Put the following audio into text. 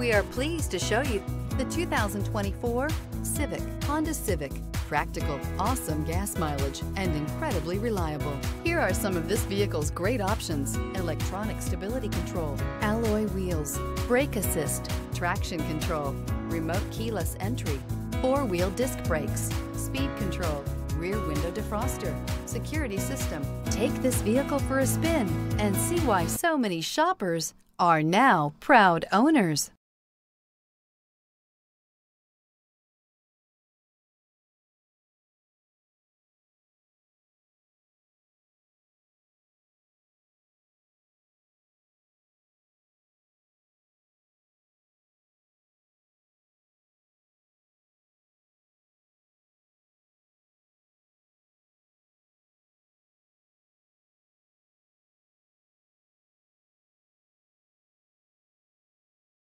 We are pleased to show you the 2024 Civic, Honda Civic. Practical, awesome gas mileage, and incredibly reliable. Here are some of this vehicle's great options. Electronic stability control, alloy wheels, brake assist, traction control, remote keyless entry, four-wheel disc brakes, speed control, rear window defroster, security system. Take this vehicle for a spin and see why so many shoppers are now proud owners.